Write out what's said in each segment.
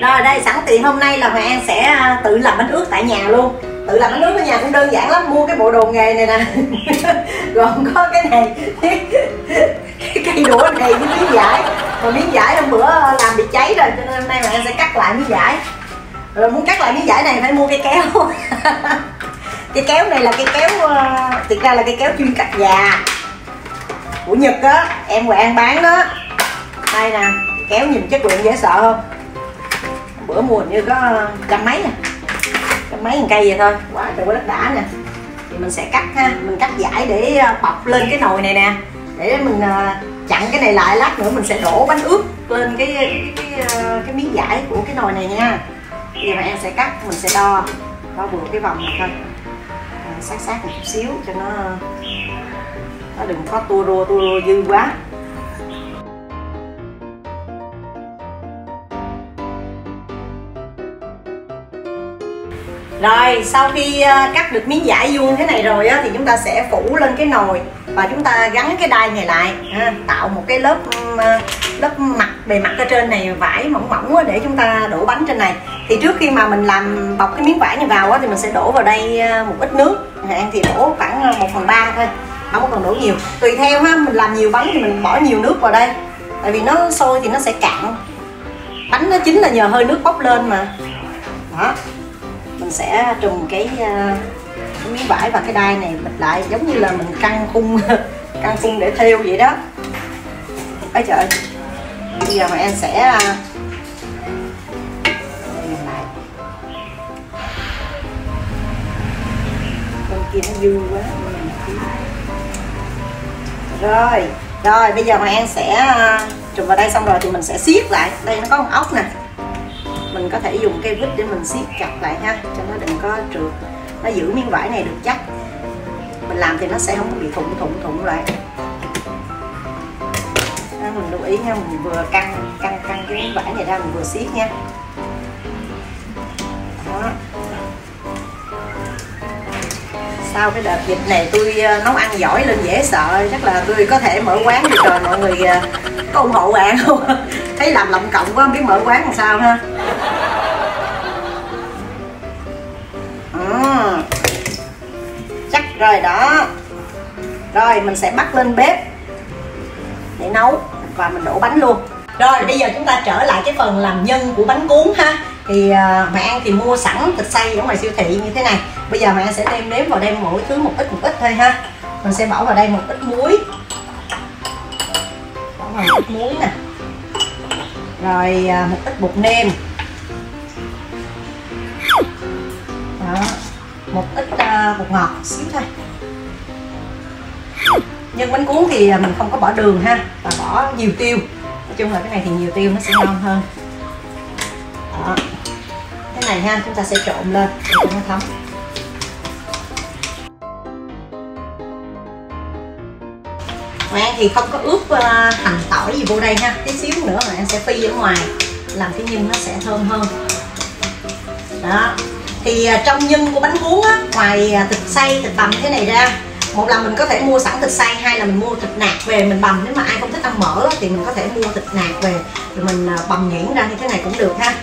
rồi, đây, sẵn tiện hôm nay là Hoàng An sẽ à, tự làm bánh ướt tại nhà luôn. Tự làm bánh ướt ở nhà cũng đơn giản lắm, mua cái bộ đồ nghề này nè. Gồm có cái này, cái cây đũa này với miếng giải mà miếng giải hôm bữa à, làm bị cháy rồi, cho nên hôm nay Hoàng An sẽ cắt lại miếng giải rồi, muốn cắt lại miếng giải này phải mua cây kéo. Cái kéo này là cây kéo thiệt thực ra là cây kéo chuyên cắt già của Nhật á, em Hoàng An bán đó. Đây nè, kéo nhìn chất lượng dễ sợ không? Bữa mua như có trăm mấy nè trăm mấy cây vậy thôi. Quá trời quá đất đã nè. Thì mình sẽ cắt ha. Mình cắt giải để ờ, bọc lên cái nồi này nè. Để mình ờ, chặn cái này lại lát nữa mình sẽ đổ bánh ướt lên cái cái cái, cái, cái miếng giải của cái nồi này nha. Bây giờ mà em sẽ cắt mình sẽ đo đo vừa cái vòng này thôi. Sát sát một chút xíu cho nó nó đừng có tua rua tua rua dư quá. Rồi sau khi ờ, cắt được miếng vải vuông thế này rồi á, thì chúng ta sẽ phủ lên cái nồi và chúng ta gắn cái đai này lại ha, tạo một cái lớp ờ, lớp mặt bề mặt ở trên này vải mỏng mỏng á, để chúng ta đổ bánh trên này. Thì trước khi mà mình làm bọc cái miếng vải này vào á, thì mình sẽ đổ vào đây ờ, một ít nước. An thì đổ khoảng 1 phần ba thôi không có cần đổ nhiều. Tùy theo ha mình làm nhiều bánh thì mình bỏ nhiều nước vào đây tại vì nó sôi thì nó sẽ cạn. Bánh nó chính là nhờ hơi nước bốc lên mà. Đó mình sẽ trùm cái, à, cái miếng vải và cái đai này bịt lại giống như là mình căng khung căng khung để thêu vậy đó. Ấy trời bây giờ mà em sẽ à, con lại. Kia nó dư quá rồi rồi bây giờ mà em sẽ à, trùm vào đây xong rồi thì mình sẽ siết lại. Đây nó có một ốc nè mình có thể dùng cây vít để mình siết chặt lại ha cho nó đừng có trượt. Nó giữ miếng vải này được chắc. Mình làm thì nó sẽ không bị thủng thủng thủng lại. Đó, mình lưu ý nha mình vừa căng căng căng cái miếng vải này ra mình vừa siết nha. Đó. Sau cái đợt dịch này tôi ờ, nấu ăn giỏi lên dễ sợ chắc là tôi có thể mở quán được rồi mọi người ờ, có ủng hộ bạn không? Thấy làm lộng cộng quá không biết mở quán làm sao ha. Rồi đó. Rồi mình sẽ bắt lên bếp để nấu và mình đổ bánh luôn. Rồi bây giờ chúng ta trở lại cái phần làm nhân của bánh cuốn ha. Thì uh, mẹ ăn thì mua sẵn thịt xay ở ngoài siêu thị như thế này. Bây giờ mẹ sẽ đem nếm vào đây mỗi thứ một ít một ít thôi ha. Mình sẽ bỏ vào đây một ít muối. Bỏ vào một ít muối nè. Rồi uh, một ít bột nêm. Đó. Một ít bột ngọt xíu thôi. Nhân bánh cuốn thì à, mình không có bỏ đường ha và bỏ nhiều tiêu. Nói chung là cái này thì nhiều tiêu nó sẽ ngon hơn. Đó. Cái này ha chúng ta sẽ trộn lên để nó thấm. Hoàng thì không có ướp uh, hành tỏi gì vô đây ha. Tí xíu nữa mà anh sẽ phi ở ngoài làm cái nhân nó sẽ thơm hơn. Đó thì à, trong nhân của bánh cuốn á ngoài à, thịt xay thịt bằm thế này ra một là mình có thể mua sẵn thịt xay hai là mình mua thịt nạc về mình bằm. Nếu mà ai không thích ăn mỡ thì mình có thể mua thịt nạc về rồi mình à, bằm nhuyễn ra như thế này cũng được ha.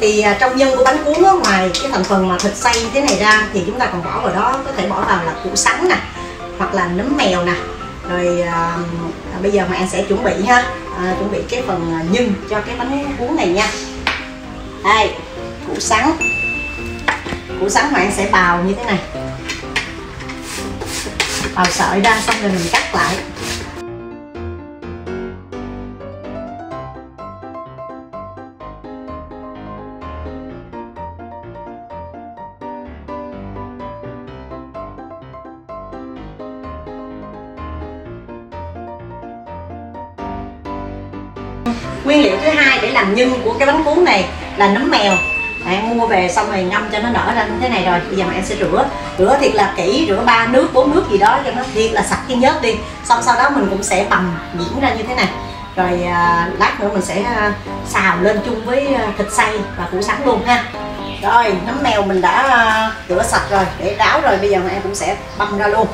Thì trong nhân của bánh cuốn á, ngoài cái thành phần mà thịt xay như thế này ra thì chúng ta còn bỏ vào đó có thể bỏ vào là củ sắn nè hoặc là nấm mèo nè. Rồi à, bây giờ mà anh sẽ chuẩn bị ha. À, chuẩn bị cái phần nhân cho cái bánh cuốn này nha. Đây củ sắn củ sắn mà em sẽ bào như thế này. Bào sợi ra xong rồi mình cắt lại. Nguyên liệu thứ hai để làm nhân của cái bánh cuốn này là nấm mèo bạn mua về xong rồi ngâm cho nó nở ra như thế này rồi. Bây giờ bạn em sẽ rửa. Rửa thiệt là kỹ rửa ba nước bốn nước gì đó cho nó thiệt là sạch cái nhớt đi. Xong sau đó mình cũng sẽ bầm nhuyễn ra như thế này. Rồi à, lát nữa mình sẽ à, xào lên chung với à, thịt xay và củ sắn luôn ha. Rồi nấm mèo mình đã à, rửa sạch rồi để ráo rồi. Bây giờ em cũng sẽ băm ra luôn.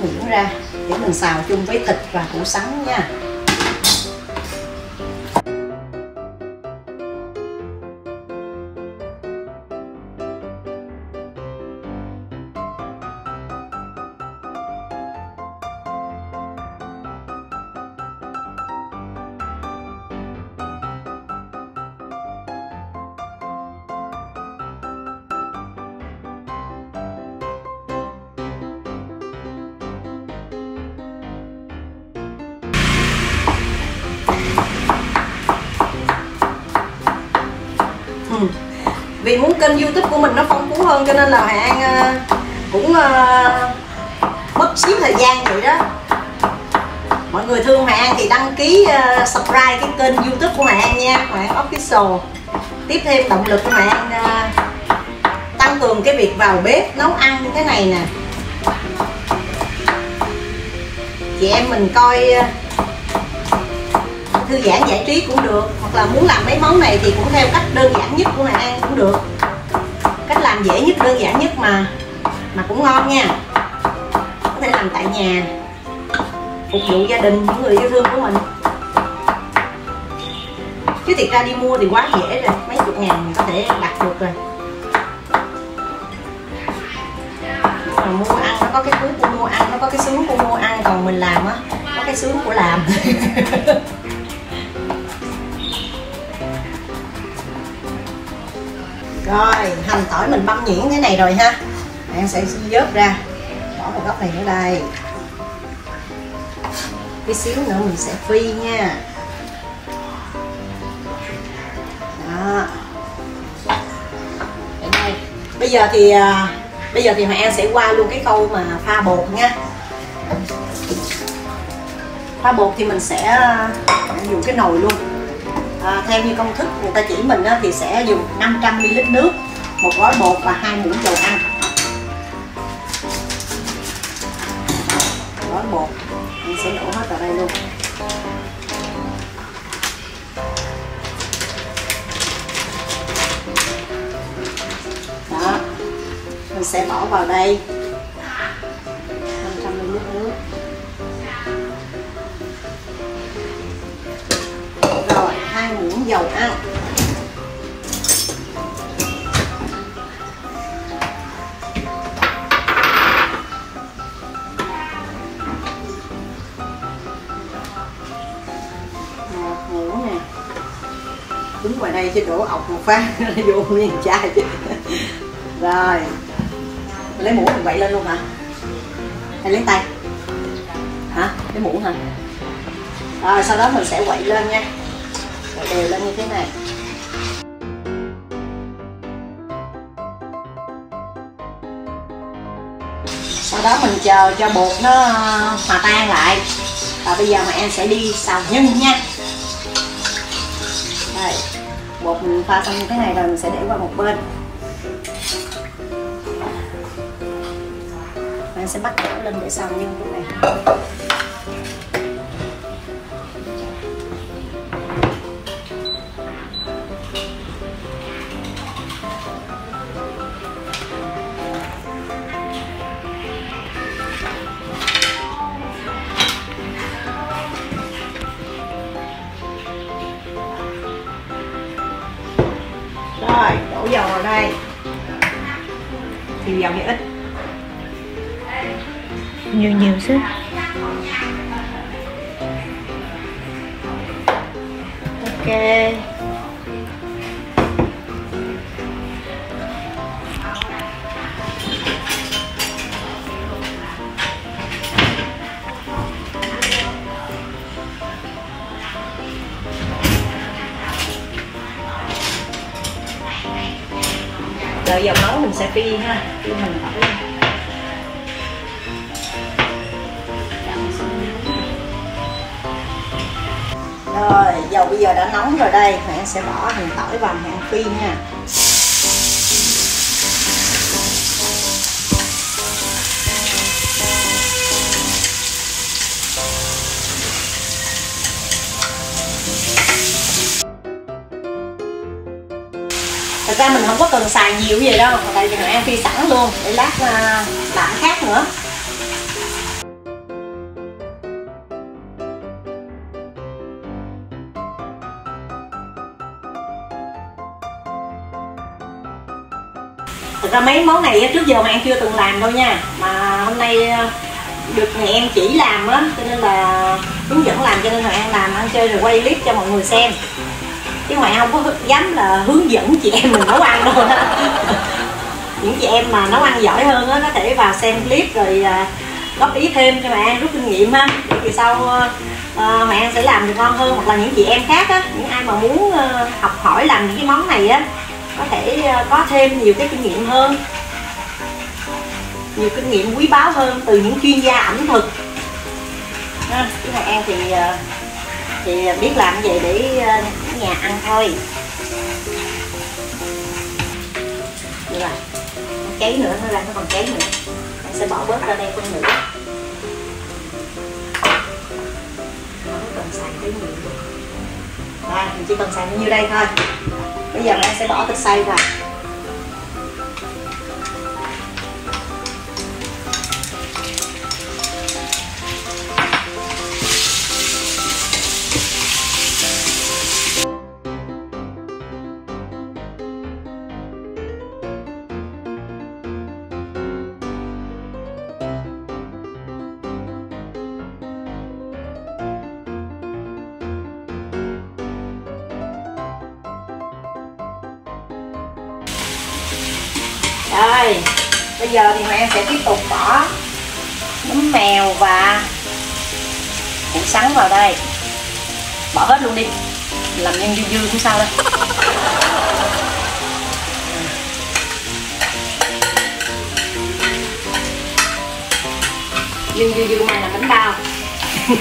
Nhuyễn ra để mình xào chung với thịt và củ sắn nha. Vì muốn kênh youtube của mình nó phong phú hơn cho nên là Hoàng An ờ, cũng ờ, mất xíu thời gian vậy đó. Mọi người thương Hoàng An thì đăng ký uh, subscribe cái kênh youtube của Hoàng An nha Hoàng An Official. Tiếp thêm động lực của Hoàng An uh, tăng cường cái việc vào bếp nấu ăn như thế này nè. Chị em mình coi thư giãn giải trí cũng được, hoặc là muốn làm mấy món này thì cũng theo cách đơn giản nhất của Hà An cũng được. Cách làm dễ nhất, đơn giản nhất mà mà cũng ngon nha. Có thể làm tại nhà, phục vụ gia đình những người yêu thương của mình. Chứ thiệt ra đi mua thì quá dễ rồi, mấy chục ngàn mình có thể đặt được rồi. Mà mua ăn nó có cái cuối của mua ăn, nó có cái sướng của mua ăn, còn mình làm á, có cái sướng của làm. rồi, hành tỏi mình băm nhuyễn thế này rồi ha. Bạn sẽ vớt ra, bỏ một góc này nữa đây. Cái xíu nữa mình sẽ phi nha. Đó. Đây. Bây giờ thì à, bây giờ thì Hoàng An sẽ qua luôn cái câu mà pha bột nha. Pha bột thì mình sẽ à, dùng cái nồi luôn à, theo như công thức người ta chỉ mình á, thì sẽ dùng 500 ml nước một gói bột và hai muỗng dầu ăn. Gói bột mình sẽ đổ hết vào đây luôn. Đó mình sẽ bỏ vào đây. Hai muỗng dầu ăn một muỗng nè. Đứng ngoài đây chứ đổ ọc một phát vô nguyên chai chứ. Rồi. Lấy muỗng mình vậy lên luôn hả? Hay lấy tay? Hả? Lấy muỗng hả? Rồi, sau đó mình sẽ quậy lên nha quậy đều lên như thế này. Sau đó mình chờ cho bột nó ờ, hòa tan lại. Và bây giờ mà em sẽ đi xào nhân nha. Đây, bột mình pha xong như thế này rồi mình sẽ để qua một bên. Mình sẽ bắt đảo lên để xào nhân lúc này. Dầu vào đây. Thì dầu thì ít. Nhiều nhiều xíu ok. Đợi dầu nấu mình sẽ phi ha, phi mình tỏi rồi, dầu bây giờ đã nóng rồi đây, mẹ sẽ bỏ hành tỏi vào mẹ phi nha. Ra mình không có cần xài nhiều gì đâu tại vì mình ăn phi sẵn luôn, để lát làm khác nữa. Thực ra mấy món này trước giờ mà em chưa từng làm đâu nha, mà hôm nay à, được nhà em chỉ làm á, cho nên là hướng dẫn làm cho nên là em làm, ăn chơi rồi quay clip cho mọi người xem chứ em không có dám là hướng dẫn chị em mình nấu ăn đâu. Những chị em mà nấu ăn giỏi hơn á có thể vào xem clip rồi à, góp ý thêm cho mẹ An rút kinh nghiệm ha. Để kỳ sau uh, mẹ sẽ làm được ngon hơn. Hoặc là những chị em khác á những ai mà muốn uh, học hỏi làm những cái món này á có thể ờ, có thêm nhiều cái kinh nghiệm hơn. Nhiều kinh nghiệm quý báu hơn từ những chuyên gia ẩm thực. Ha chứ thằng An thì ờ, thì biết làm gì để ờ, nhà ăn thôi. Như là cháy nữa, nó ra, nó còn cháy nữa. Anh sẽ bỏ bớt ra đây phân nữa nó cần xài cái nhiều rồi, mình chỉ cần xài nhiêu đây thôi. Bây giờ em sẽ bỏ thịt xay vào. Rồi, bây giờ thì mẹ sẽ tiếp tục bỏ nấm mèo và củ sắn vào đây. Bỏ hết luôn đi. Làm nhân dư dư cũng sao đây Nhân dư dư mai là bánh bao.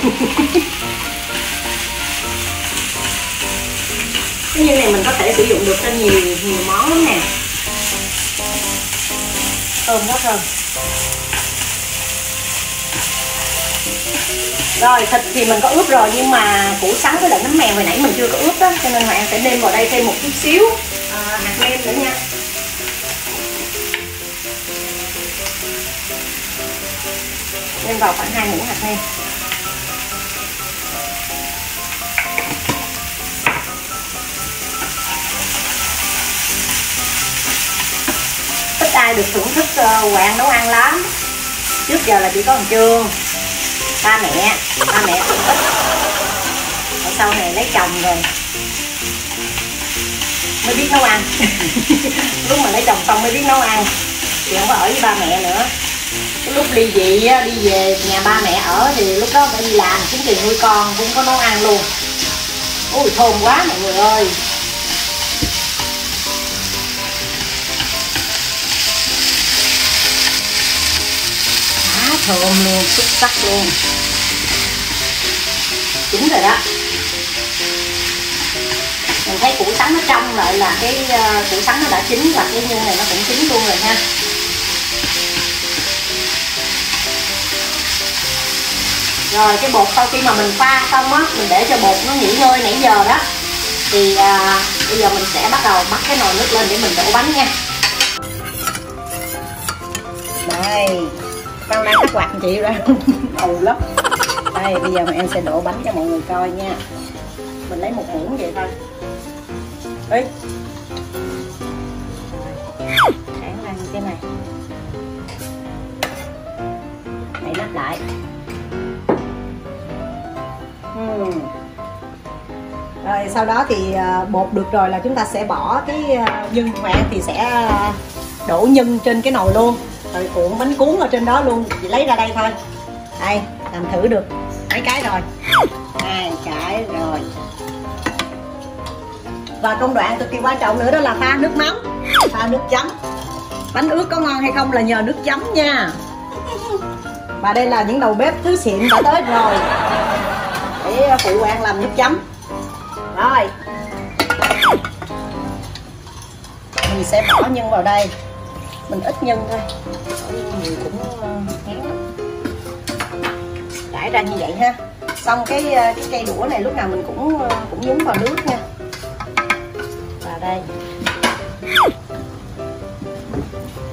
Cái nhân này mình có thể sử dụng được cho nhiều nhiều món lắm nè thơm quá thơm. Rồi thịt thì mình có ướp rồi nhưng mà củ sắn với lại nấm mèo hồi nãy mình chưa có ướp đó cho nên hoàng sẽ nêm vào đây thêm một chút xíu. À, hạt nêm nữa nha. Nêm vào khoảng hai muỗng hạt nêm. Ai được thưởng thức ờ, quạng nấu ăn lắm. Trước giờ là chỉ có thằng trương ba mẹ ba mẹ cũng ít sau này lấy chồng rồi mới biết nấu ăn. Lúc mà lấy chồng xong mới biết nấu ăn. Thì không có ở với ba mẹ nữa. Cái lúc đi dị đi về nhà ba mẹ ở thì lúc đó phải đi làm kiếm tiền nuôi con, cũng có nấu ăn luôn. Ui thơm quá mọi người ơi. Thơm luôn xuất sắc luôn. Chín rồi đó. Mình thấy củ sắn nó trong lại là cái uh, củ sắn nó đã chín và cái nhân này nó cũng chín luôn rồi ha. Rồi cái bột sau khi mà mình pha xong á mình để cho bột nó nghỉ ngơi nãy giờ đó thì à, bây giờ mình sẽ bắt đầu bắt cái nồi nước lên để mình đổ bánh nha. Đây con đang cắt quạt chị ra. Đầu lắm. Đây, bây giờ mà em sẽ đổ bánh cho mọi người coi nha. Mình lấy một muỗng vậy thôi. Ấy kháng ra như thế này. Mày lắp lại. Uhm. rồi, sau đó thì à, bột được rồi là chúng ta sẽ bỏ cái à, nhân mẹ thì sẽ à, đổ nhân trên cái nồi luôn rồi cuộn bánh cuốn ở trên đó luôn, chị lấy ra đây thôi. Đây, làm thử được. Mấy cái rồi. Hai cái rồi. Và công đoạn cực kỳ quan trọng nữa đó là pha nước mắm, pha nước chấm. Bánh ướt có ngon hay không là nhờ nước chấm nha. Và đây là những đầu bếp thứ xịn đã tới rồi. Để phụ quan làm nước chấm. Rồi. Mình sẽ bỏ nhân vào đây mình ít nhân thôi. Nhiều cũng ngán ờ, lắm rải ra như vậy ha. Xong cái ờ, cái cây đũa này lúc nào mình cũng ờ, cũng nhúng vào nước nha. Và đây.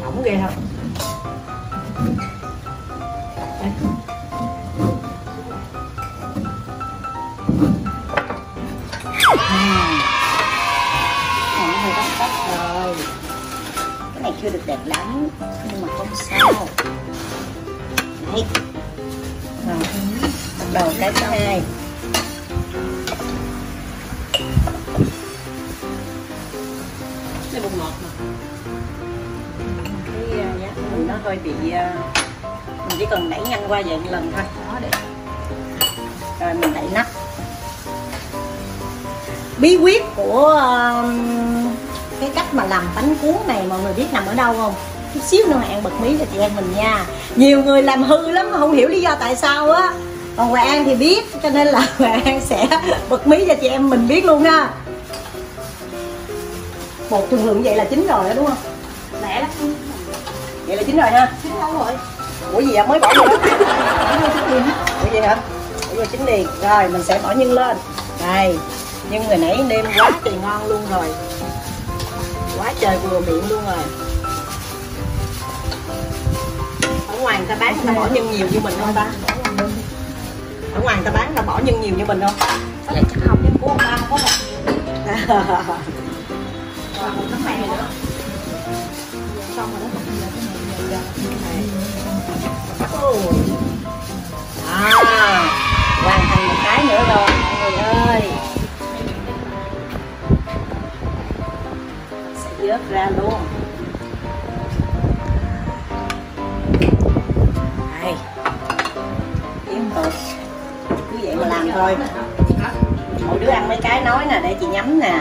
Mỏng ghê không chưa được đẹp lắm nhưng mà không sao. Đấy. Rồi bắt đầu cái thứ hai cái bột ngọt mà. Cái uh, giá của mình nó hơi bị uh, mình chỉ cần đẩy nhanh qua vậy một lần thôi. Đó để rồi mình đẩy nắp. Bí quyết của uh, cái cách mà làm bánh cuốn này mọi người biết nằm ở đâu không? Chút xíu nữa An bật mí cho chị em mình nha. Nhiều người làm hư lắm không hiểu lý do tại sao á. Còn Hoài An thì biết cho nên là Hoài An sẽ bật mí cho chị em mình biết luôn ha. Một thường lượng vậy là chín rồi đó đúng không? Lẻ lắm vậy là chín rồi ha? Chín lâu rồi. Ủa gì vậy? Mới bỏ vô đó. Ủa vậy hả? Ủa vô chín liền. Rồi mình sẽ bỏ nhân lên. Đây. Nhân người nãy nêm quá trời ngon luôn rồi quá trời vừa miệng luôn rồi. Ở ngoài người ta bán người ta bỏ nhân nhiều như mình không ta? Ở ngoài người ta bán người ta bỏ nhân nhiều như mình không? Vậy chắc không cái cuốn ba không có một. Còn một tấm màn nữa. Xong rồi đó. À, hoàn thành một cái nữa rồi mọi người ơi sẽ ra luôn. Đây. Tiếp tục cứ vậy mà làm thôi. Mỗi đứa ăn mấy cái nói nè, để chị nhắm nè.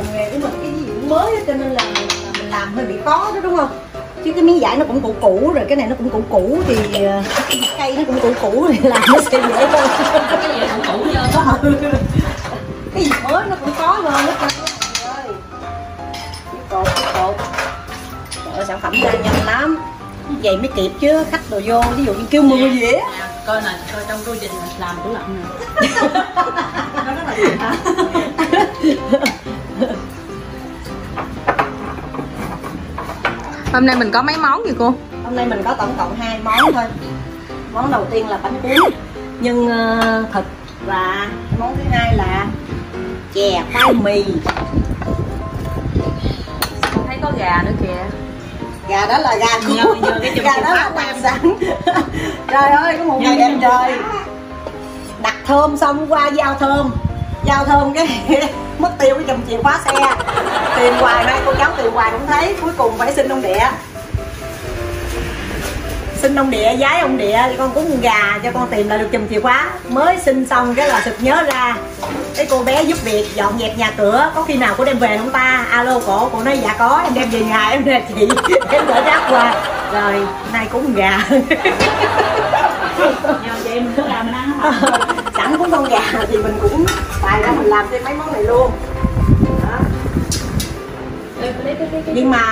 Đồ nghề của mình cái gì cũng mới hết cho nên là, là mình làm hơi bị khó đó đúng không? Chứ cái miếng vải nó cũng cũ cũ rồi cái này nó cũng cũ cũ thì ờ, cây nó cũng cũ cũ thì làm nó sẽ dễ hơn. Cái gì cũng cũ vô đó. Cái gì mới nó cũng khó hơn hết ơi. Cột cái cột. Trời sản phẩm ra nhanh lắm. Vậy mới kịp chứ khách đồ vô ví dụ như kêu mười gì á. Nè, coi nè coi trong cô trình làm tủ lạnh nè nó rất là Hôm nay mình có mấy món gì cô? hôm nay mình có tổng cộng hai món thôi. Món đầu tiên là bánh cuốn nhân ờ, thịt và món thứ hai là chè khoai mì. Thấy có gà nữa kìa? Gà đó là gà của Nhờ- nhờ cái gà đó là đặc sẵn. Trời ơi có ngày đẹp trời. Đặt thơm xong qua giao thơm. Giao thơm cái mất tiêu cái chùm chìa khóa xe. Tìm hoài hai cô cháu tìm hoài không thấy cuối cùng phải xin ông địa. Xin ông địa giái ông địa con cúng gà cho con tìm lại được chùm chìa khóa. Mới xin xong cái là sực nhớ ra. Cái cô bé giúp việc dọn dẹp nhà cửa có khi nào cô đem về không ta? Alo cổ cô nói dạ có em đem về nhà em nè chị. Em đỡ rác qua. Rồi nay cúng gà. Nhờ vậy mình cứ làm mình ăn hả sẵn cũng con gà thì mình cũng tài ra mình làm thêm mấy món này luôn. Đó. Nhưng mà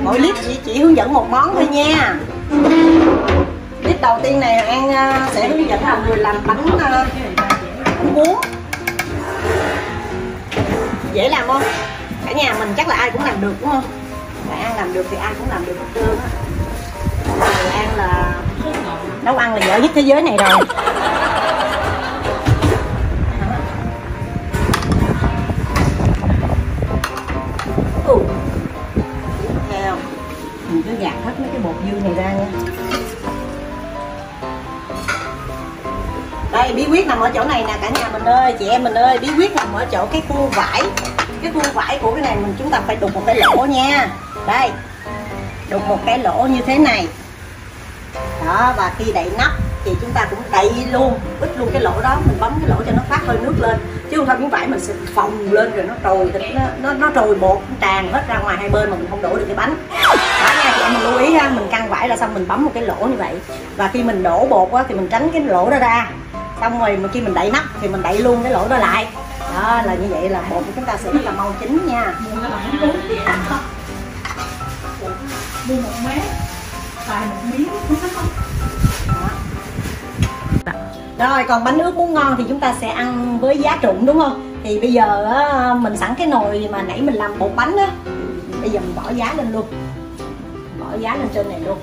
mỗi clip chỉ, chỉ hướng dẫn một món thôi nha. Clip đầu tiên này an ờ, sẽ hướng dẫn là người làm bánh ờ, bánh cuốn. Dễ làm không? Cả nhà mình chắc là ai cũng làm được đúng không? Mà an làm được thì ai cũng làm được hết trơn á. An là nấu ăn là dở nhất thế giới này rồi. Mình cứ gạt hết mấy cái bột dư này ra nha. Đây bí quyết nằm ở chỗ này nè cả nhà mình ơi chị em mình ơi bí quyết nằm ở chỗ cái khuôn vải. Cái khuôn vải của cái này mình chúng ta phải đục một cái lỗ nha. Đây đục một cái lỗ như thế này. Đó và khi đậy nắp thì chúng ta cũng đậy luôn bít luôn cái lỗ đó mình bấm cái lỗ cho nó phát hơi nước lên. Chứ không thôi miếng vải mình sẽ phồng lên rồi nó trồi nó nó, nó trồi bột nó tràn hết ra ngoài hai bên mà mình không đổ được cái bánh mình lưu ý ha mình căng vải ra xong mình bấm một cái lỗ như vậy. Và khi mình đổ bột á thì mình tránh cái lỗ đó ra. Xong rồi mà khi mình đậy nắp thì mình đậy luôn cái lỗ đó lại. Đó là như vậy là bột của chúng ta sẽ rất là mau chín nha. Mua một mét, xài một miếng Rồi còn bánh ướt muốn ngon thì chúng ta sẽ ăn với giá trụng đúng không? Thì bây giờ á, mình sẵn cái nồi mà nãy mình làm bột bánh á. Bây giờ mình bỏ giá lên luôn. Bỏ giá lên trên này luôn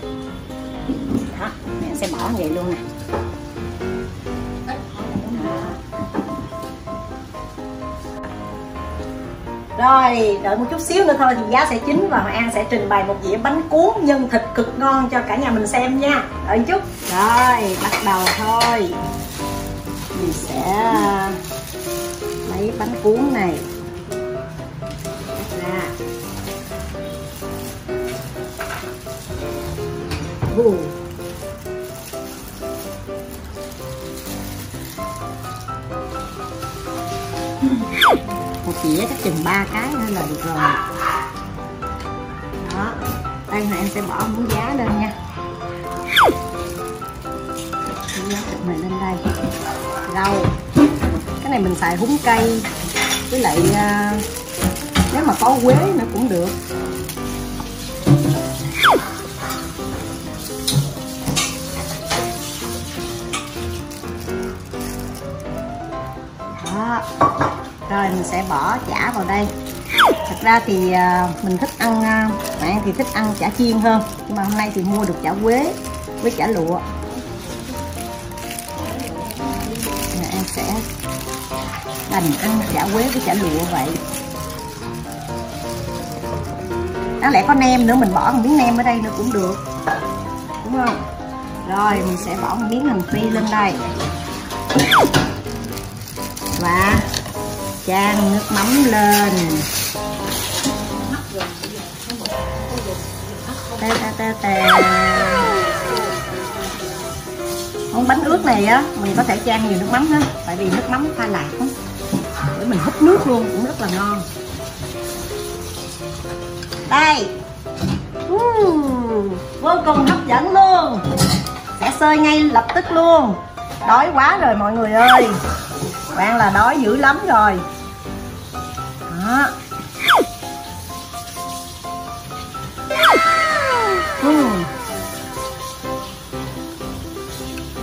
Đó, mẹ sẽ bỏ vậy luôn nè Rồi, đợi một chút xíu nữa thôi thì giá sẽ chín và Hoàng An sẽ trình bày một dĩa bánh cuốn nhân thịt cực ngon cho cả nhà mình xem nha. Đợi một chút. Rồi, bắt đầu thôi. Mình sẽ lấy bánh cuốn này hồ một dĩa chắc chừng ba cái nữa là được rồi. Đó, đây này em sẽ bỏ muối giá lên nha. Muối giá thịt mình lên đây. Rau. Cái này mình xài húng cây. Với lại à, nếu mà có quế nữa cũng được. Rồi, mình sẽ bỏ chả vào đây. Thật ra thì à, mình thích ăn à, bạn thì thích ăn chả chiên hơn. Nhưng mà hôm nay thì mua được chả quế với chả lụa. Nên em sẽ đành ăn chả quế với chả lụa vậy. Đáng lẽ có nem nữa, mình bỏ một miếng nem ở đây nữa cũng được. Đúng không? Rồi, mình sẽ bỏ một miếng hành phi lên đây. Và chan nước mắm lên. Tê tê tê tê món bánh ướt này á mình có thể chan nhiều nước mắm ha tại vì nước mắm pha lạc để mình hút nước luôn cũng rất là ngon. Đây. Uhm, vô cùng hấp dẫn luôn. Sẽ sơi ngay lập tức luôn. Đói quá rồi mọi người ơi. Bạn là đói dữ lắm rồi đó Uhm.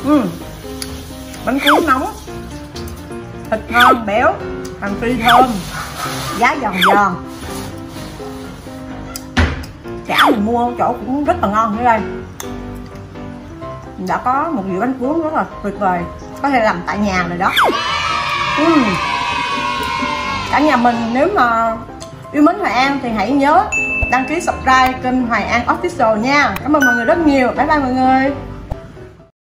Uhm. bánh cuốn nóng thịt ngon, béo, hành phi thơm giá giòn giòn chả mình mua chỗ cũng rất là ngon nữa đây mình đã có một dĩa bánh cuốn rất là tuyệt vời có thể làm tại nhà rồi đó uhm cả nhà mình, nếu mà yêu mến Hoài An thì hãy nhớ đăng ký subscribe kênh Hoài An Official nha. Cảm ơn mọi người rất nhiều. Bye bye mọi người.